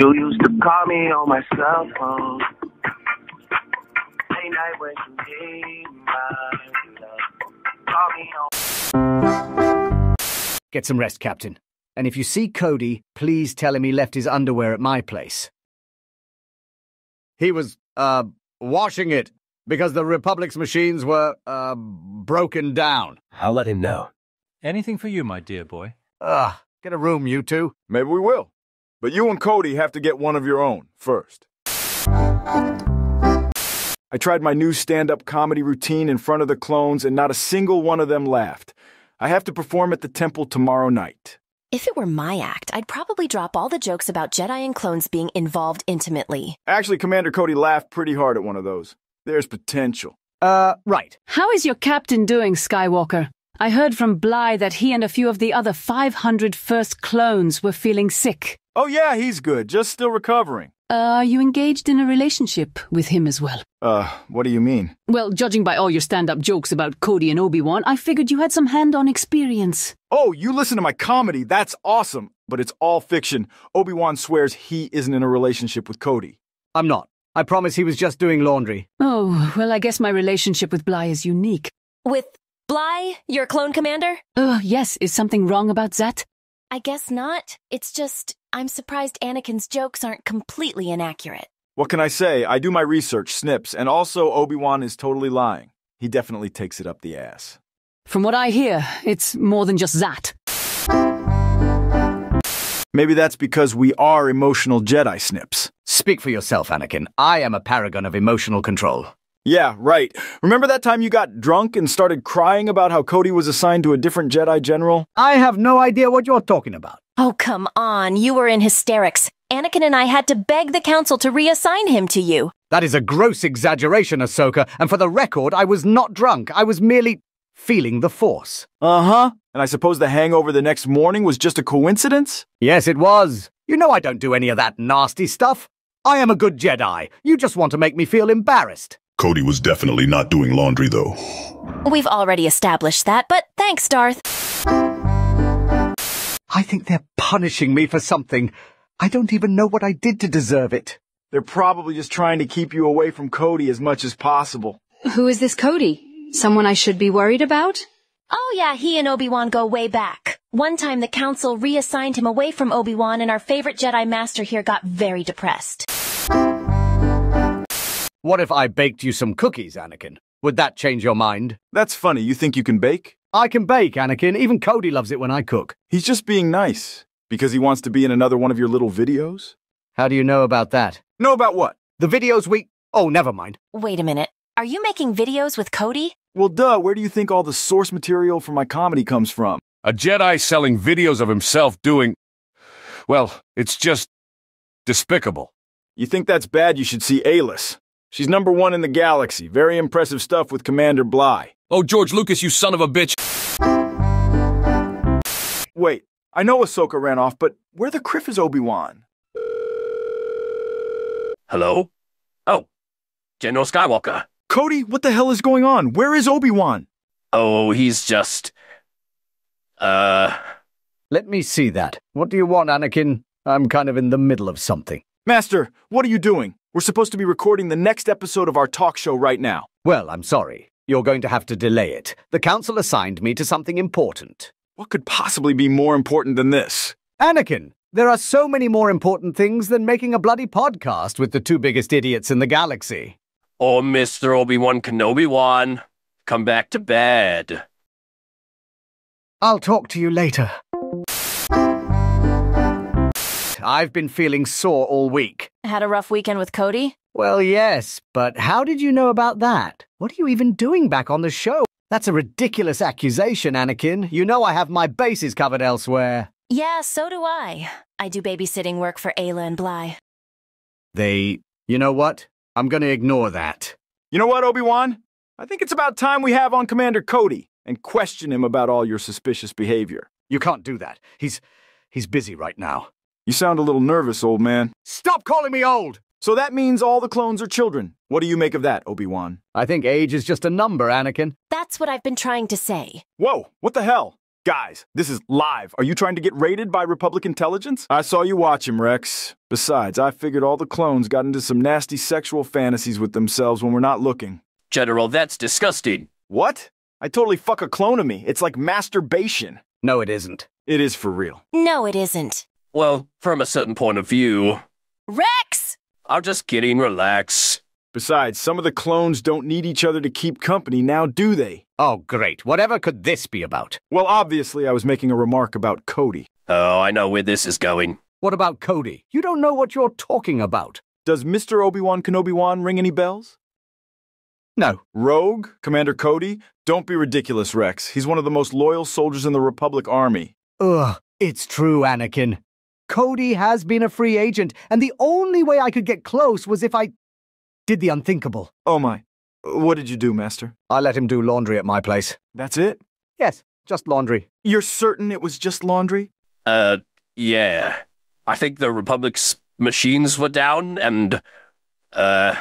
You used to call me on my cell phone. Late night when you need my love. Call me on. Get some rest, Captain. And if you see Cody, please tell him he left his underwear at my place. He was, uh, washing it because the Republic's machines were, uh, broken down. I'll let him know. Anything for you, my dear boy. Ugh, get a room, you two. Maybe we will. But you and Cody have to get one of your own first. I tried my new stand up comedy routine in front of the clones, and not a single one of them laughed. I have to perform at the temple tomorrow night. If it were my act, I'd probably drop all the jokes about Jedi and clones being involved intimately. Actually, Commander Cody laughed pretty hard at one of those. There's potential. Uh, right. How is your captain doing, Skywalker? I heard from Bly that he and a few of the other 500 first clones were feeling sick. Oh, yeah, he's good, just still recovering. Uh, are you engaged in a relationship with him as well? Uh, what do you mean? Well, judging by all your stand up jokes about Cody and Obi Wan, I figured you had some hand on experience. Oh, you listen to my comedy. That's awesome. But it's all fiction. Obi Wan swears he isn't in a relationship with Cody. I'm not. I promise he was just doing laundry. Oh, well, I guess my relationship with Bly is unique. With Bly, your clone commander? Uh, yes, is something wrong about that? I guess not. It's just, I'm surprised Anakin's jokes aren't completely inaccurate. What can I say? I do my research, snips, and also Obi Wan is totally lying. He definitely takes it up the ass. From what I hear, it's more than just that. Maybe that's because we are emotional Jedi snips. Speak for yourself, Anakin. I am a paragon of emotional control. Yeah, right. Remember that time you got drunk and started crying about how Cody was assigned to a different Jedi general? I have no idea what you're talking about. Oh, come on. You were in hysterics. Anakin and I had to beg the council to reassign him to you. That is a gross exaggeration, Ahsoka, and for the record, I was not drunk. I was merely feeling the Force. Uh huh. And I suppose the hangover the next morning was just a coincidence? Yes, it was. You know I don't do any of that nasty stuff. I am a good Jedi. You just want to make me feel embarrassed. Cody was definitely not doing laundry, though. We've already established that, but thanks, Darth. I think they're punishing me for something. I don't even know what I did to deserve it. They're probably just trying to keep you away from Cody as much as possible. Who is this Cody? Someone I should be worried about? Oh yeah, he and Obi-Wan go way back. One time the council reassigned him away from Obi-Wan and our favorite Jedi Master here got very depressed. What if I baked you some cookies, Anakin? Would that change your mind? That's funny. You think you can bake? I can bake, Anakin. Even Cody loves it when I cook. He's just being nice. Because he wants to be in another one of your little videos? How do you know about that? Know about what? The videos we. Oh, never mind. Wait a minute. Are you making videos with Cody? Well, duh, where do you think all the source material for my comedy comes from? A Jedi selling videos of himself doing. Well, it's just. despicable. You think that's bad, you should see Alis. She's number one in the galaxy. Very impressive stuff with Commander Bly. Oh, George Lucas, you son of a bitch. Wait, I know Ahsoka ran off, but where the kriff is Obi-Wan? Hello? Oh, General Skywalker. Cody, what the hell is going on? Where is Obi-Wan? Oh, he's just. Uh. Let me see that. What do you want, Anakin? I'm kind of in the middle of something. Master, what are you doing? We're supposed to be recording the next episode of our talk show right now. Well, I'm sorry. You're going to have to delay it. The council assigned me to something important. What could possibly be more important than this? Anakin, there are so many more important things than making a bloody podcast with the two biggest idiots in the galaxy. Oh, Mr. Obi-Wan Kenobi-Wan, come back to bed. I'll talk to you later. I've been feeling sore all week. Had a rough weekend with Cody? Well, yes, but how did you know about that? What are you even doing back on the show? That's a ridiculous accusation, Anakin. You know I have my bases covered elsewhere. Yeah, so do I. I do babysitting work for Aayla and Bly. They. You know what? I'm gonna ignore that. You know what, Obi-Wan? I think it's about time we have on Commander Cody and question him about all your suspicious behavior. You can't do that. He's. he's busy right now. You sound a little nervous, old man. Stop calling me old! So that means all the clones are children. What do you make of that, Obi-Wan? I think age is just a number, Anakin. That's what I've been trying to say. Whoa, what the hell? Guys, this is live. Are you trying to get raided by Republic intelligence? I saw you watch him, Rex. Besides, I figured all the clones got into some nasty sexual fantasies with themselves when we're not looking. General, that's disgusting. What? I totally fuck a clone of me. It's like masturbation. No, it isn't. It is for real. No, it isn't. Well, from a certain point of view. Rex! I'm just kidding, relax. Besides, some of the clones don't need each other to keep company now, do they? Oh, great. Whatever could this be about? Well, obviously, I was making a remark about Cody. Oh, I know where this is going. What about Cody? You don't know what you're talking about. Does Mr. Obi-Wan Kenobi-Wan ring any bells? No. Rogue? Commander Cody? Don't be ridiculous, Rex. He's one of the most loyal soldiers in the Republic Army. Ugh, it's true, Anakin. Cody has been a free agent, and the only way I could get close was if I did the unthinkable. Oh my. What did you do, Master? I let him do laundry at my place. That's it? Yes, just laundry. You're certain it was just laundry? Uh, yeah. I think the Republic's machines were down, and, uh,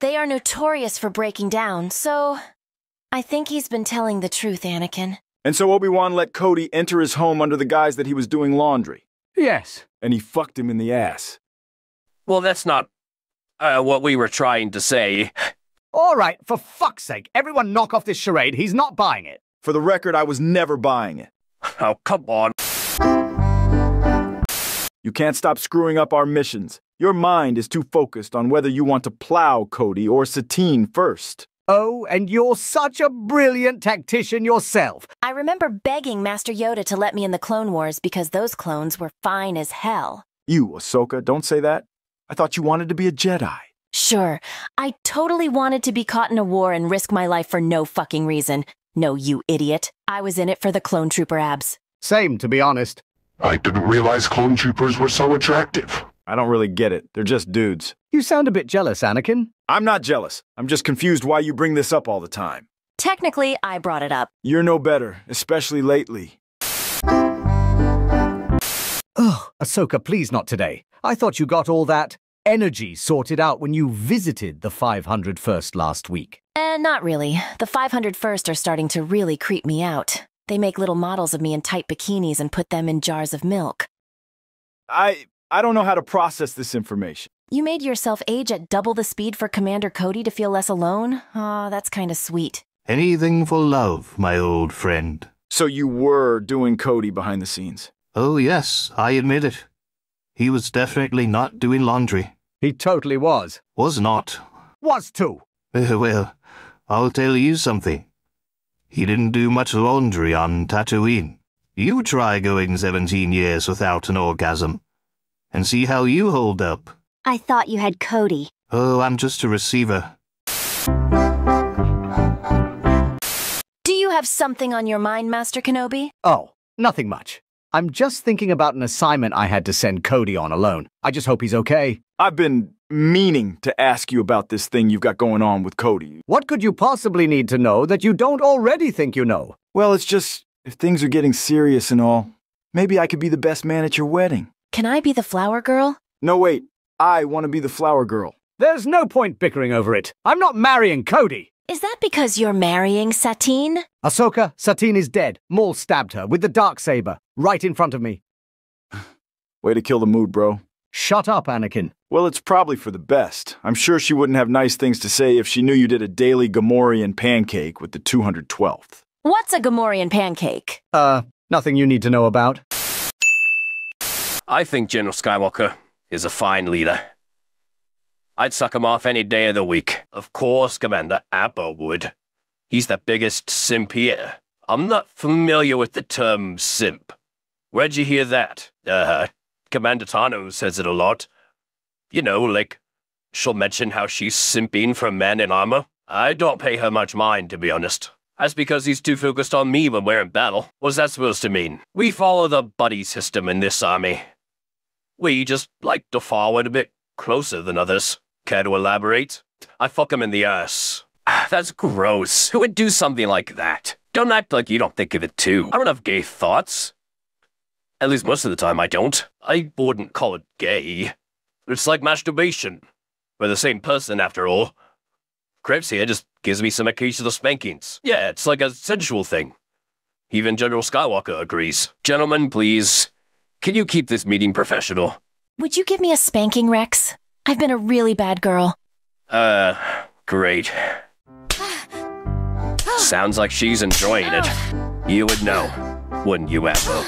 They are notorious for breaking down, so I think he's been telling the truth, Anakin. And so Obi-Wan let Cody enter his home under the guise that he was doing laundry. Yes. And he fucked him in the ass. well, that's not, uh, what we were trying to say. All right, for fuck's sake, everyone knock off this charade. He's not buying it. For the record, I was never buying it. Oh, come on. You can't stop screwing up our missions. Your mind is too focused on whether you want to plow Cody or Satine first. Oh, and you're such a brilliant tactician yourself. I remember begging Master Yoda to let me in the Clone Wars because those clones were fine as hell. You, Ahsoka, don't say that. I thought you wanted to be a Jedi. Sure, I totally wanted to be caught in a war and risk my life for no fucking reason. No, you idiot. I was in it for the clone trooper abs. Same, to be honest. I didn't realize clone troopers were so attractive. I don't really get it. They're just dudes. You sound a bit jealous, Anakin. I'm not jealous. I'm just confused why you bring this up all the time. Technically, I brought it up. You're no better, especially lately. Ugh, Ahsoka, please not today. I thought you got all that energy sorted out when you visited the 501st last week. Eh, not really. The 501st are starting to really creep me out. They make little models of me in tight bikinis and put them in jars of milk. I I don't know how to process this information. You made yourself age at double the speed for Commander Cody to feel less alone? Aw, that's kinda sweet. Anything for love, my old friend. So you were doing Cody behind the scenes. Oh, yes, I admit it. He was definitely not doing laundry. He totally was. Was not. Was too. Uh, well, I'll tell you something. He didn't do much laundry on Tatooine. You try going 17 years without an orgasm, and see how you hold up. I thought you had Cody. Oh, I'm just a receiver. Do you have something on your mind, Master Kenobi? Oh, nothing much. I'm just thinking about an assignment I had to send Cody on alone. I just hope he's okay. I've been meaning to ask you about this thing you've got going on with Cody. What could you possibly need to know that you don't already think you know? Well, it's just, if things are getting serious and all, maybe I could be the best man at your wedding. Can I be the flower girl? No, wait. I want to be the flower girl. There's no point bickering over it. I'm not marrying Cody. Is that because you're marrying Satine? Ahsoka, Satine is dead. Maul stabbed her with the dark saber right in front of me. Way to kill the mood, bro. Shut up, Anakin. Well, it's probably for the best. I'm sure she wouldn't have nice things to say if she knew you did a daily Gamorrean pancake with the 212th. What's a Gamorrean pancake? Uh, nothing you need to know about. I think General Skywalker is a fine leader. I'd suck him off any day of the week. Of course, Commander Appo would. He's the biggest simp here. I'm not familiar with the term simp. Where'd you hear that? Uh, Commander Tano says it a lot. You know, like, she'll mention how she's simping for men in armor. I don't pay her much mind, to be honest. That's because he's too focused on me when we're in battle. What's that supposed to mean? We follow the buddy system in this army. We just like to forward a bit closer than others. Care to elaborate? I fuck him in the ass. That's gross. Who would do something like that? Don't act like you don't think of it too. I don't have gay thoughts. At least most of the time I don't. I wouldn't call it gay. It's like masturbation. We're the same person after all. Krebs here just gives me some occasional spankings. Yeah, it's like a sensual thing. Even General Skywalker agrees. Gentlemen, please, can you keep this meeting professional? Would you give me a spanking, Rex? I've been a really bad girl. Uh, great. Sounds like she's enjoying it. You would know, wouldn't you, Appo?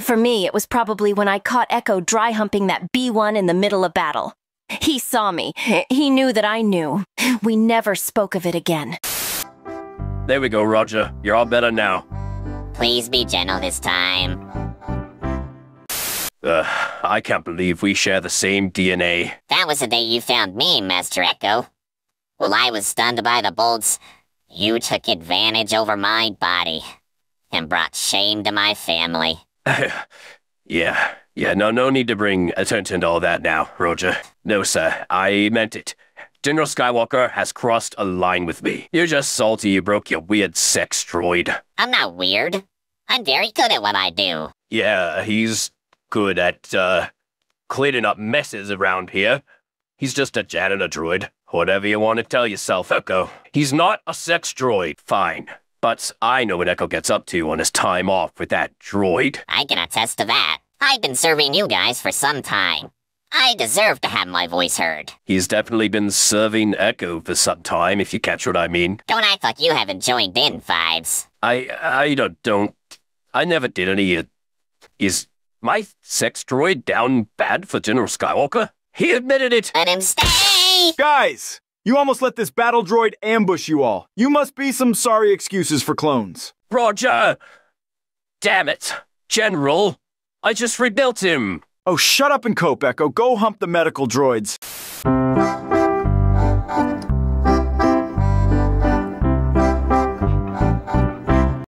For me, it was probably when I caught Echo dry humping that B1 in the middle of battle. He saw me. He knew that I knew. We never spoke of it again. There we go, Roger. You're all better now. Please be gentle this time. Ugh, I can't believe we share the same DNA. That was the day you found me, Master Echo. Well, I was stunned by the bolts, you took advantage over my body and brought shame to my family. yeah, yeah, no, no need to bring attention to all that now, Roger. No, sir, I meant it. General Skywalker has crossed a line with me. You're just salty you broke your weird sex droid. I'm not weird. I'm very good at what I do. Yeah, he's good at, uh, cleaning up messes around here. He's just a janitor droid. Whatever you want to tell yourself, Echo. He's not a sex droid. Fine. But I know what Echo gets up to on his time off with that droid. I can attest to that. I've been serving you guys for some time. I deserve to have my voice heard. He's definitely been serving Echo for some time, if you catch what I mean. Don't act like you haven't joined in, Fives. I I don't don't I never did any. Uh, is my sex droid down bad for General Skywalker? He admitted it. Let him stay. Guys, you almost let this battle droid ambush you all. You must be some sorry excuses for clones. Roger. Damn it, General. I just rebuilt him. Oh, shut up and cope, Echo. Go hump the medical droids.